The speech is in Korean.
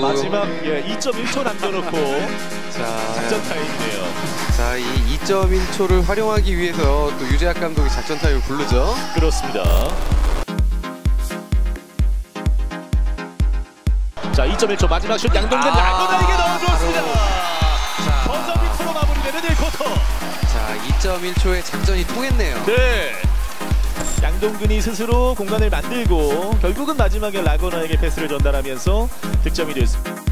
마지막 예, 2.1초 남겨놓고 자, 작전 타임이네요. 자, 이 2.1초를 활용하기 위해서 또 유재학 감독이 작전 타임을 부르죠. 그렇습니다. 자, 2.1초 마지막 슛 양동근 아, 라건아에게 넣어줬습니다. 자, 버저비터로 마무리되는 1쿼터. 자, 2.1초의 작전이 통했네요. 네. 양동근이 스스로 공간을 만들고 결국은 마지막에 라건아에게 패스를 전달하면서 득점이 됐습니다.